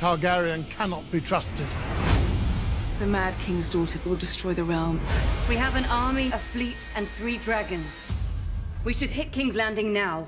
Targaryen cannot be trusted. The Mad King's daughter will destroy the realm. We have an army, a fleet, and three dragons. We should hit King's Landing now.